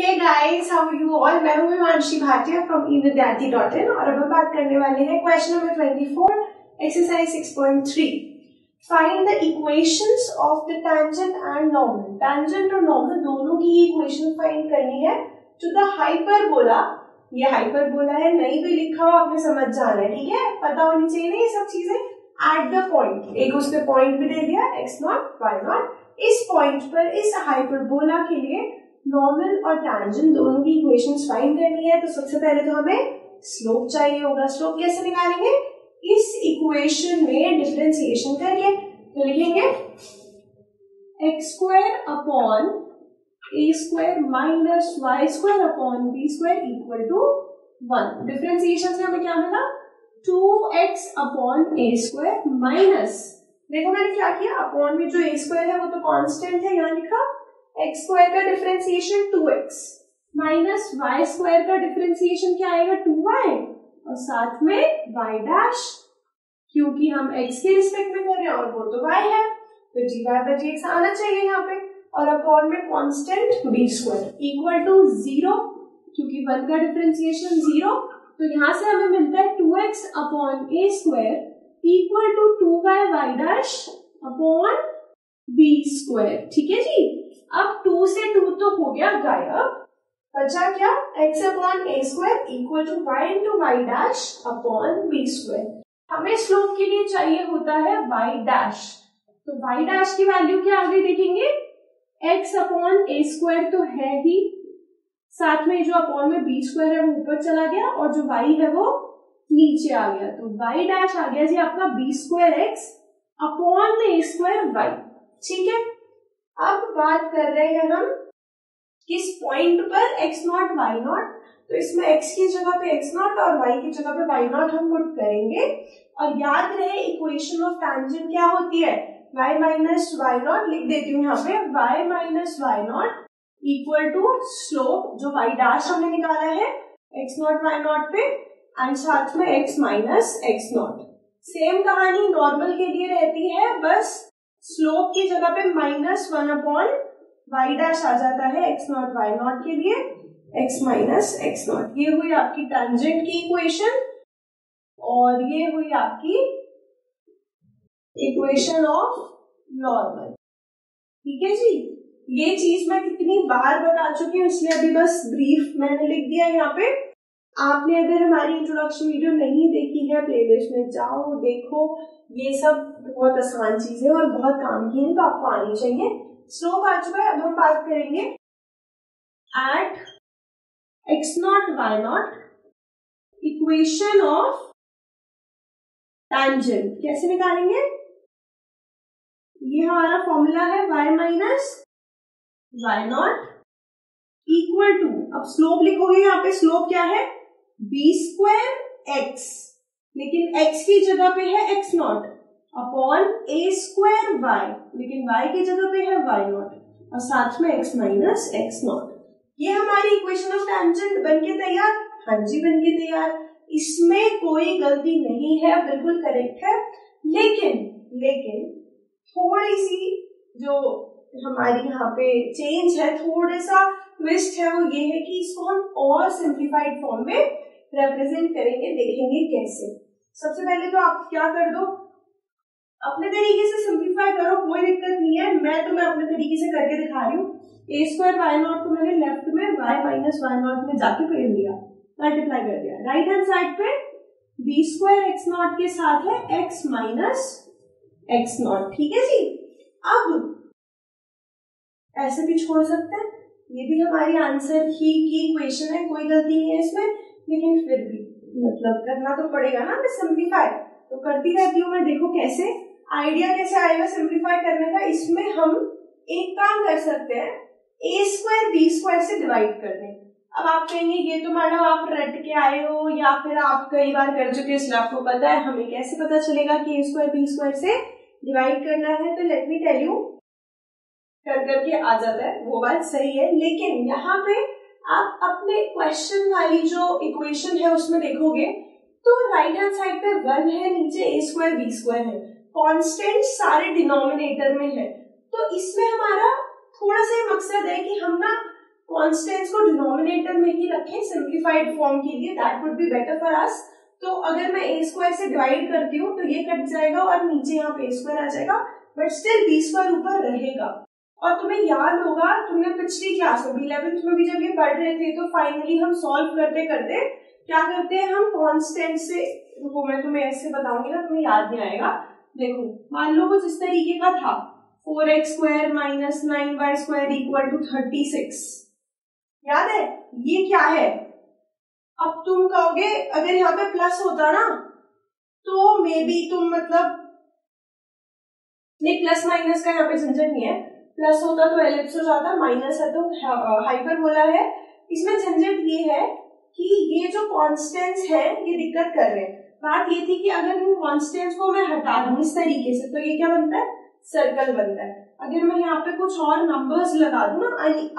Hey guys how you all मैं हूँ Himanshi Bhatia from ई विद्यार्थी डॉट इन और अब हम बात करने वाले हैं question number twenty four exercise six point three find the equations of the tangent and normal tangent और नॉर्मल दोनों की इक्वेशन फाइंड करनी है। टू द हाइपरबोला ये हाइपरबोला है, नहीं भी लिखा हो, आपने समझ जाना है, ठीक है? पता होनी चाहिए ना ये सब चीज़ें? एट द पॉइंट एक उसने पॉइंट भी दे दिया एक्स नॉट वाई नॉट इस पॉइंट पर, इस हाइपरबोला के लिए नॉर्मल और टैंजेंट दोनों की इक्वेशंस फाइंड करनी है तो सबसे पहले तो हमें स्लोप चाहिए होगा। स्लोप कैसे निकालेंगे? इस इक्वेशन में डिफरेंशिएशन करके तो लिखेंगे x square upon a square minus y square upon b square equal to one differentiation से हमें क्या मिला? Two x upon a square minus देखो मैंने क्या किया? अपॉन में जो ए स्क्वायर है, वो तो कांस्टेंट है, यहाँ लिखा। एक्स स्क्वायर का differentiation two x minus y square का डिफरेंशिएशन क्या आएगा? टू वाई और साथ में वाई डैश क्योंकि हम एक्स के रिस्पेक्ट में कर रहे हैं और वो तो y है तो d y by d x आना चाहिए यहाँ पे। और अपॉन में constant b square equal to zero क्योंकि वन का डिफरेंशिएशन ज़ीरो तो यहाँ से हमें मिलता है two x upon a square equal to two y y dash upon b square ठीक है जी? अब टू से टू तो हो गया गायब। बचा क्या? X upon a square equal to y into y dash upon b square हमें स्लोप के लिए चाहिए होता है y डैश तो y डैश की वैल्यू क्या आगे देखेंगे? X अपॉन ए स्क्वायर तो है ही। साथ में जो अपॉन में बी स्क्वायर है वो ऊपर चला गया और जो y है वो नीचे आ गया। तो y डैश आ गया जी आपका b square x upon a square y ठीक है? अब बात कर रहे हैं हम किस पॉइंट पर x नॉट y नॉट तो इसमें x की जगह पे x नॉट और y की जगह पे y नॉट हम पुट करेंगे। और याद रहे इक्वेशन ऑफ़ टेंजेंट क्या होती है? y माइनस वाई नॉट लिख देती हूँ यहाँ पे। y minus y not equal to slope जो y डैश हमने निकाला है, x नॉट y नॉट पे एंड साथ में x minus x not same कहानी नॉर्मल के लिए रहती है, बस स्लोप की जगह पे minus one upon y dash आ जाता है एक्स नॉट वाई नॉट के लिए। एक्स माइनस एक्स नॉट ये हुई आपकी टेंजेंट की इक्वेशन और ये हुई आपकी इक्वेशन ऑफ़ नॉर्मल ठीक है जी? ये चीज़ मैं कितनी बार बता चुकी हूँ, इसलिए अभी बस ब्रीफ मैंने लिख दिया यहाँ पे। आपने अगर हमारी इंट्रोडक्शन वीडियो नहीं देखी है प्लेलिस्ट में जाओ, देखो, ये सब बहुत आसान चीज़ें और बहुत काम की है तो आपको आनी चाहिए। स्लोप आ चुका है अब हम बात करेंगे at x not y not equation of tangent कैसे निकालेंगे? ये हमारा फॉर्मूला है y minus y not equal to अब स्लोप लिखोगे यहाँ पे स्लोप क्या है? बी स्क्वायर एक्स लेकिन x की जगह पे है x not upon a square y लेकिन y की जगह पे है y नॉट और साथ में x माइनस एक्स नॉट ये हमारी इक्वेशन ऑफ़ टेंजेंट बन के तैयार? हाँ जी बन के तैयार. इसमें कोई गलती नहीं है, बिल्कुल करेक्ट है. लेकिन लेकिन, थोड़ी सी जो हमारी यहाँ पे चेंज है, थोड़ा सा ट्विस्ट है वो ये है कि इसको हम और सिंप्लीफाइड फॉर्म में रिप्रेजेंट करेंगे, देखेंगे कैसे। सबसे पहले तो आप क्या कर दो? अपने तरीके से सिंप्लीफाई करो, कोई दिक्कत नहीं है। मैं तो मैं अपने तरीके से करके दिखा रही हूँ। ए स्क्वायर वाई नॉट को मैंने लेफ़्ट में वाई माइनस वाई नॉट में जाके फेर दिया। मल्टीप्लाई कर दिया। राइट हैंड साइड पे बी स्क्वायर एक्स नॉट के साथ है एक्स माइनस एक्स नॉट ठीक है जी? अब ऐसे भी छोड़ सकते हैं। ये भी हमारी आंसर ही की इक्वेशन है, कोई गलती नहीं है इसमें। लेकिन फिर भी मतलब करना तो पड़ेगा ना, मैं सिंप्लीफाई तो करती रहती हूँ मैं, देखो कैसे? आइडिया कैसे आएगा सिंप्लीफाई करने का? इसमें हम एक काम कर सकते हैं ए स्क्वायर बी स्क्वायर से डिवाइड कर दें. अब आप कहेंगे, ये तो मैडम आप रट के आए हो, या फिर आप कई बार कर चुके हो आपको पता है, हमें कैसे पता चलेगा कि ए स्क्वायर बी स्क्वायर से डिवाइड करना है? तो लेट मी टेल यू कर करके आ जाता है, वो बात सही है. लेकिन यहाँ पे आप अपने क्वेश्चन वाली जो इक्वेशन है उसमें देखोगे तो राइट हैंड साइड पे वन है, नीचे ए स्क्वायर बी स्क्वायर है। कांस्टेंट सारे डिनोमिनेटर में है। तो इसमें हमारा थोड़ा सा मकसद है कि हम ना कॉन्स्टेंट्स को डिनोमिनेटर में ही रखें सिंप्लीफाइड फॉर्म के लिए that would be better for us तो अगर मैं ए स्क्वायर से डिवाइड करती हूँ तो ये कट जाएगा और नीचे यहाँ पे स्क्वायर आ जाएगा बट स्टिल बी स्क्वायर ऊपर रहेगा। और तुम्हें याद होगा, तुमने पिछली क्लास में इलेवेंथ में भी जब ये पढ़ रहे थे तो फाइनली हम सॉल्व करते करते, क्या करते हैं, हम कॉन्स्टेंट से, रुको मैं तुम्हें ऐसे बताऊँगी ना, तुम्हें याद नहीं आएगा। देखो, मान लो कुछ इस तरीके का था। Four x square minus nine y square equal to thirty six याद है? ये क्या है? अब तुम कहोगे, अगर यहाँ पे प्लस होता ना तो मे बी तुम मतलब नहीं प्लस माइनस का यहाँ पे झंझट नहीं है। प्लस होता तो एलिप्स हो जाता माइनस है तो हाइपर बोला है। इसमें झंझट ये है कि ये जो कॉन्स्टेंट्स है, ये दिक्कत कर रहे हैं। बात ये थी कि अगर इन कॉन्स्टेंट्स को मैं हटा दू इस तरीके से तो ये क्या बनता है? सर्कल बनता है। अगर मैं यहाँ पे कुछ और नंबर्स लगा दू ना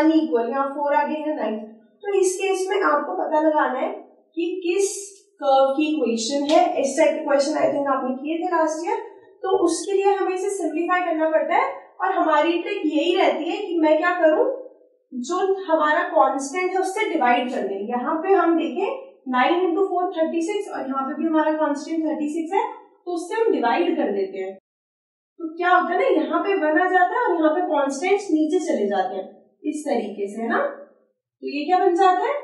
अनइक्वल यहाँ फोर आ गए हैं नाइन तो इस केस में आपको पता लगाना है कि किस कर्व की इक्वेशन है। इस टाइप के क्वेश्चन आई थिंक आपने किए थे लास्ट ईयर तो उसके लिए हमें इसे सिंप्लीफाई करना पड़ता है। और हमारी ट्रिक यही रहती है कि मैं क्या करूँ? जो हमारा कांस्टेंट है उससे डिवाइड कर दें यहाँ पे हम देखें nine into four thirty six और यहाँ पे भी हमारा कांस्टेंट थर्टी सिक्स है तो उससे हम डिवाइड कर देते हैं। तो क्या होता है ना, यहाँ पे वन आ जाता है और यहाँ पे कॉन्स्टेंट नीचे चले जाते हैं। इस तरीके से, है ना? तो ये क्या बन जाता है?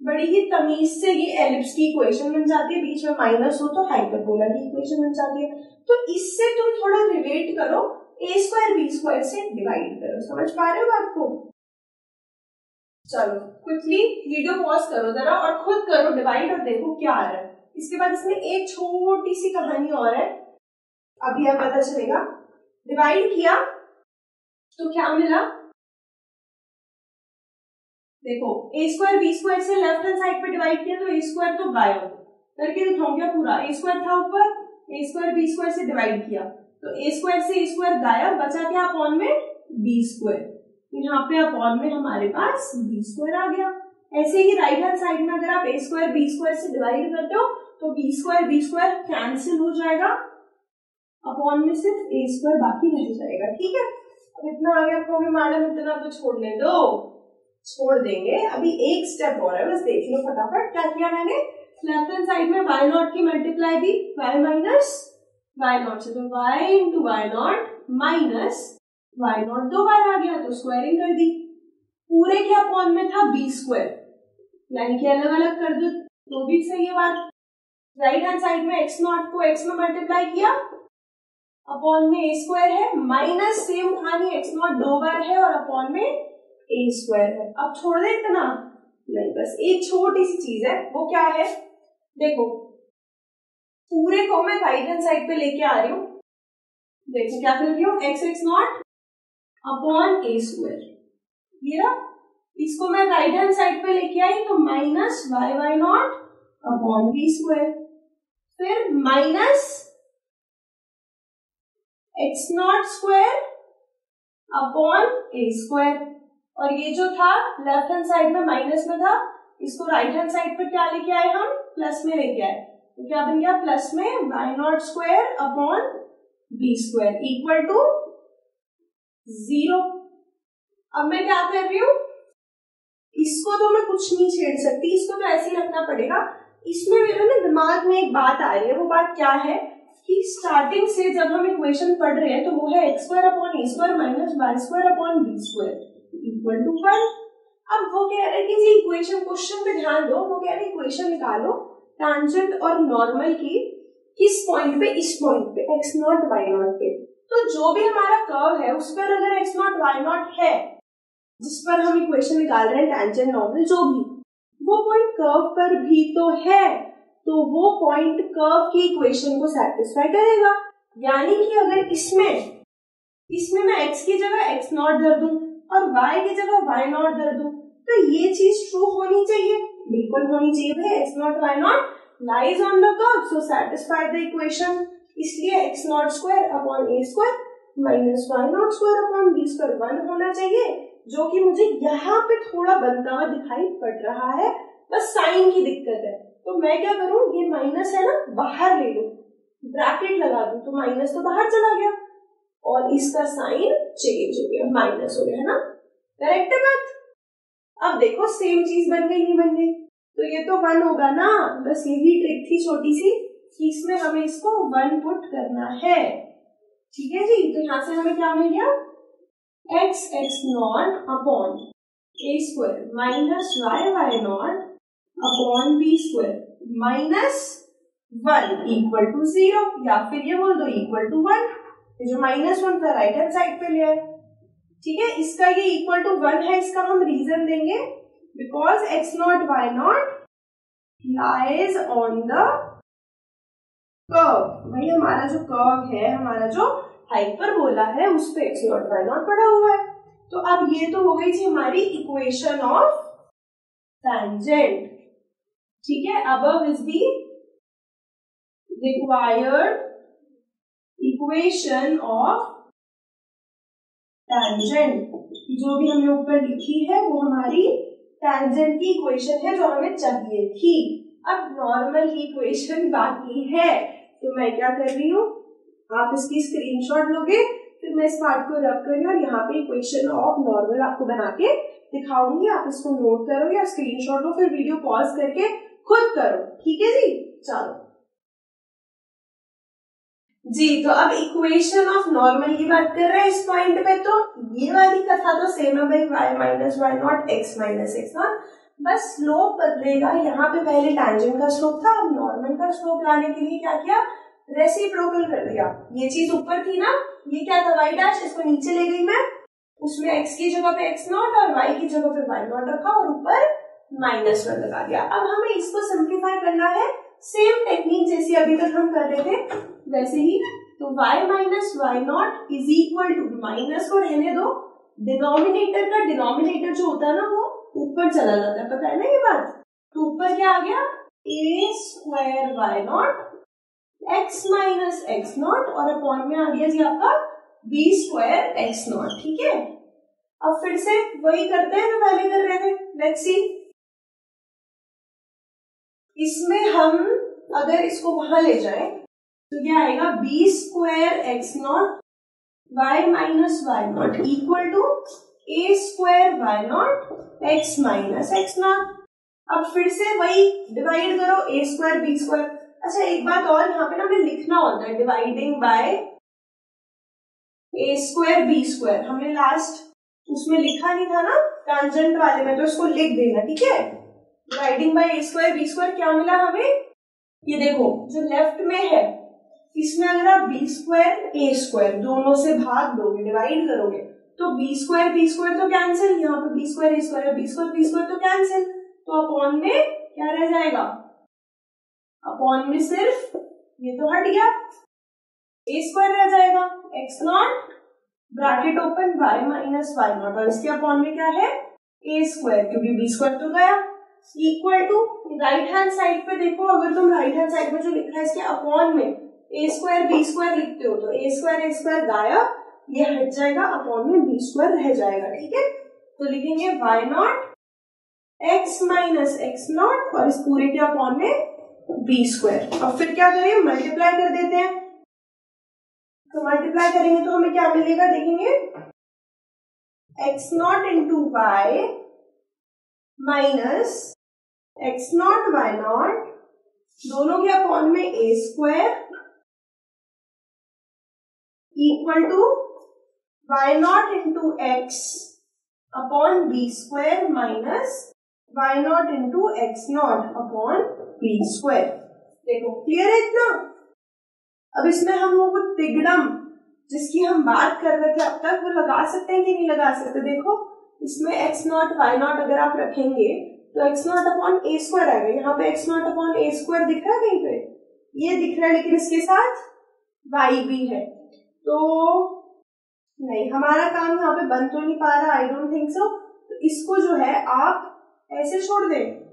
बड़ी ही तमीज से ये एलिप्स की इक्वेशन बन जाती है। बीच में माइनस हो तो हाइपरबोला की इक्वेशन बन जाती है। तो इससे तुम थोड़ा रिलेट करो ए स्क्वायर बी स्क्वायर से डिवाइड करो। समझ पा रहे हो बात को? चलो क्विकली वीडियो पॉज करो जरा और खुद करो डिवाइड और देखो क्या आ रहा है। इसके बाद इसमें एक छोटी सी कहानी और है। अभी अब पता चलेगा। डिवाइड किया तो क्या मिला? देखो ए स्क्वायर बी स्क्वायर से लेफ़्ट हैंड साइड पे डिवाइड किया तो ए स्क्वायर तो गायब करके दिखाऊँ क्या पूरा? ए स्क्वायर था ऊपर ए स्क्वायर बी स्क्वायर से डिवाइड किया। तो ए स्क्वायर से ए स्क्वायर गायब, बचा क्या अपॉन में? बी स्क्वायर तो यहाँ पे अपॉन में हमारे पास बी स्क्वायर आ गया. ऐसे ही राइट हैंड साइड में अगर आप ए स्क्वायर बी स्क्वायर से डिवाइड करते हो तो B square B square cancel हो जाएगा. अपॉन में सिर्फ़ ए स्क्वायर बाकी रह जाएगा. ठीक है? अब इतना आगे आपको मैडम इतना तो छोड़ने दो. छोड़ देंगे. अभी एक स्टेप और है. बस देख लो फटाफट. क्या किया मैंने? लेफ़्ट हैंड साइड में वाई नॉट की मल्टीप्लाई दी वाई माइनस वाई नॉट से तो Y into Y naught minus Y naught दो बार आ गया तो स्क्वायरिंग कर दी। पूरे के अपॉन में था बी स्क्वायर यानी कि अलग अलग कर दो तो भी सही है बात। राइट हैंड साइड में एक्स नॉट को एक्स में मल्टीप्लाई किया। अपॉन में ए स्क्वायर है माइनस सेम कहानी एक्स नॉट दो बार है और अपॉन में ए स्क्वायर है। अब छोड़ दे इतना। नहीं, बस एक छोटी सी चीज़ है, वो क्या है? देखो पूरे को मैं राइट हैंड साइड पे लेके आ रही हूँ। देखो क्या कर रही हूँ? X X naught upon A square ये इसको मैं राइट हैंड साइड पे लेके आई तो minus Y Y naught upon B square फिर minus X naught square upon A square और ये जो था लेफ़्ट हैंड साइड में माइनस में था, इसको राइट हैंड साइड पर क्या लेके आए हम? प्लस में लेके आए। तो क्या बन गया प्लस में Y naught square upon B square equal to zero अब मैं क्या कर रही हूँ? इसको तो मैं कुछ नहीं छेड़ सकती, इसको तो ऐसे ही रखना पड़ेगा। इसमें मेरे ना दिमाग में एक बात आ रही है, वो बात क्या है कि स्टार्टिंग से जब हम इक्वेशन पढ़ रहे हैं तो वो है X square upon A square minus Y square upon B square equal to one अब वो कह रहे हैं कि जी इक्वेशन क्वेश्चन पे ध्यान दो, वो कह रहे हैं इक्वेशन निकालो। टैंजेंट और नॉर्मल की किस पॉइंट पे, इस पॉइंट पे एक्स नॉट वाई नॉट पे। तो जो भी हमारा कर्व है, उस पर अगर एक्स नॉट वाई नॉट है, जिस पर हम इक्वेशन निकाल रहे हैं टैंजेंट नॉर्मल जो भी, वो पॉइंट कर्व पर भी तो है तो वो पॉइंट कर्व की इक्वेशन को सेटिस्फाई करेगा। यानी कि अगर इसमें इसमें मैं x की जगह x नॉट धर दूँ और y की जगह y नॉट धर दू तो ये चीज़ ट्रू होनी चाहिए। बिल्कुल होनी चाहिए x naught y naught lies on the curve so satisfy the equation इसलिए x naught square upon A square minus Y naught square upon B square one होना चाहिए, जो कि मुझे यहाँ पे थोड़ा बनता हुआ दिखाई पड़ रहा है। बस साइन की दिक्कत है। तो मैं क्या करूँ? ये माइनस है ना, बाहर ले लो। ब्रैकेट लगा दू तो माइनस तो बाहर चला गया। और इसका साइन चेंज हो गया माइनस हो गया, है ना? करेक्ट है बात? अब देखो सेम चीज़ बन गई नहीं बन गई तो ये तो वन होगा ना। बस यही ट्रिक थी छोटी सी कि इसमें हमें इसको वन पुट करना है। ठीक है जी? तो यहाँ से हमें क्या मिल गया? X X naught upon A square minus Y Y naught upon B square minus one equal to zero या फिर ये बोल दो इक्वल टू वन जो माइनस वन था राइट हैंड साइड पे लिया है ठीक है? इसका ये इक्वल टू वन है, इसका हम रीजन देंगे। Because X naught Y naught lies on the curve भाई हमारा जो कर्व है, हमारा जो हाइपर बोला है, उस पर एक्स नॉट वाई नॉट पड़ा हुआ है। तो अब ये तो हो गई थी हमारी इक्वेशन ऑफ़ tangent ठीक है? अब is the required equation of tangent. जो भी हमने ऊपर लिखी है, वो हमारी tangent की इक्वेशन है जो हमें चाहिए थी। अब नॉर्मल की इक्वेशन बाकी है। तो मैं क्या कर रही हूँ? आप इसकी स्क्रीनशॉट लोगे, फिर मैं इस पार्ट को रब कर हूँ और यहाँ पे इक्वेशन ऑफ़ नॉर्मल आपको बना के दिखाऊँगी। आप इसको नोट करो या स्क्रीनशॉट लो, फिर वीडियो पॉज करके खुद करो। ठीक है जी? चलो। जी तो अब इक्वेशन ऑफ़ नॉर्मल की बात कर रहे हैं इस पॉइंट पे तो ये वाली कथा तो सेम है भाई Y minus Y naught X minus X naught बस स्लोप बदलेगा, यहाँ पे पहले टैंजेंट का स्लोप था, अब नॉर्मल का स्लोप लाने के लिए क्या किया? रेसिप्रोकल कर दिया ये चीज़ ऊपर थी ना, ये क्या था? वाई डैश इसको नीचे ले गई मैं। उसमें एक्स की जगह पे एक्स नॉट और वाई की जगह पे वाई नॉट रखा और ऊपर माइनस वन लगा दिया। अब हमें इसको सिंप्लीफाई करना है। सेम टेक्निक जैसी अभी तक हम कर रहे थे। वैसे ही तो y minus Y naught is equal to minus को रहने दो। डिनोमिनेटर का डिनोमिनेटर जो होता है ना, वो ऊपर चला जाता है। पता है ना ये बात? तो ऊपर क्या आ गया? A square Y naught X minus X naught और अपॉन में आ गया जी आपका बी स्क्वायर एक्स नॉट ठीक है? अब फिर से वही करते हैं जो पहले कर रहे थे। लेट्स सी इसमें हम अगर इसको वहाँ ले जाए तो क्या आएगा B square X naught Y minus Y naught equal to A square Y naught X minus X naught अब फिर से वही डिवाइड करो ए स्क्वायर बी स्क्वायर अच्छा एक बात और यहाँ पे ना हमें लिखना होता है dividing by A square B square हमने लास्ट उसमें लिखा नहीं था ना टैंजेंट वाले में तो इसको लिख देना ठीक है? Dividing by A square B square क्या मिला हमें? ये देखो जो लेफ़्ट में है इसमें अगर आप बी स्क्वायर ए स्क्वायर दोनों से भाग दोगे डिवाइड करोगे तो बी स्क्वायर बी स्क्वायर तो कैंसिल यहाँ पे B square A square B square B square तो कैंसिल तो अपॉन में क्या रह जाएगा? अपॉन में सिर्फ़ ये तो हट गया ए स्क्वायर रह जाएगा X naught bracket open Y minus Y naught और इसके अपॉन में क्या है? ए स्क्वायर क्योंकि बी स्क्वायर तो गया equal to right hand side पे देखो, अगर तुम राइट हैंड साइड में जो लिखा है इसके अपॉन में ए स्क्वायर बी स्क्वायर लिखते हो तो ए स्क्वायर ए स्क्वायर गायब, ये हट जाएगा अपॉन में बी स्क्वायर रह जाएगा, ठीक है? तो लिखेंगे Y naught X minus X naught और इस पूरे के अपॉन में बी स्क्वायर और फिर क्या करें? मल्टीप्लाई कर देते हैं। तो मल्टीप्लाई करेंगे तो हमें क्या मिलेगा? देखेंगे। X naught into Y minus X naught Y naught दोनों के अपॉन में A square equal to Y naught into X upon B square minus Y naught into X naught upon B square देखो क्लियर है इतना? अब इसमें हम लोग तिगड़म, जिसकी हम बात कर रहे थे अब तक, वो लगा सकते हैं कि नहीं लगा सकते? देखो, इसमें एक्स नॉट वाई नॉट अगर आप रखेंगे तो X naught upon A square आएगा यहाँ पे X naught upon A square दिख रहा है कहीं पे? ये दिख रहा है, लेकिन इसके साथ वाई भी है। तो नहीं, हमारा काम यहाँ पे बन तो नहीं पा रहा आई डोंट थिंक सो तो इसको जो है, आप ऐसे छोड़ दें।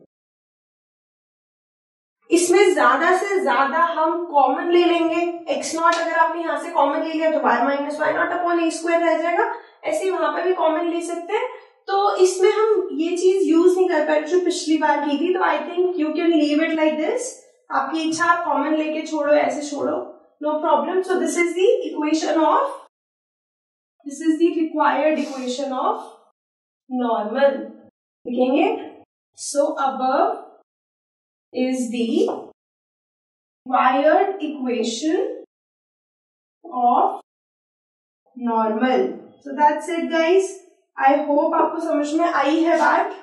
इसमें ज़्यादा से ज़्यादा हम कॉमन ले लेंगे। एक्स नॉट अगर आपने यहाँ से कॉमन ले लिया तो Y minus Y naught upon A square रह जाएगा। ऐसे ही वहाँ पर भी कॉमन ले सकते हैं। तो इसमें हम ये चीज़ यूज़ नहीं कर पाए, जो पिछली बार की थी। तो I think you can leave it like this आपकी इच्छा, आप कॉमन लेके छोड़ो, ऐसे छोड़ो। No problem. So this is the equation of, this is the required equation of normal. लिखेंगे so above is the required equation of normal so that's it guys I hope आपको समझ में आई है बात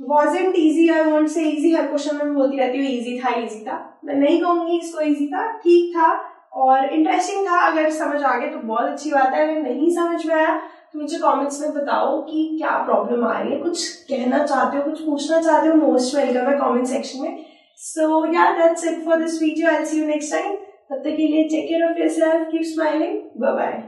wasn't easy I want say easy her question में बोलती रहती हूँ ईजी था ईजी था। मैं नहीं कहूँगी इसको ईजी था, ठीक था और इंटरेस्टिंग था, अगर समझ आ गया तो बहुत अच्छी बात है। अगर नहीं समझ में आया तो मुझे कमेंट्स में बताओ कि क्या प्रॉब्लम आ रही है। कुछ कहना चाहते हो, कुछ पूछना चाहते हो मोस्ट वेलकम है कमेंट सेक्शन में। So yeah that's it for this video I see you next time तब तक के लिए take care of yourself keep smiling bye bye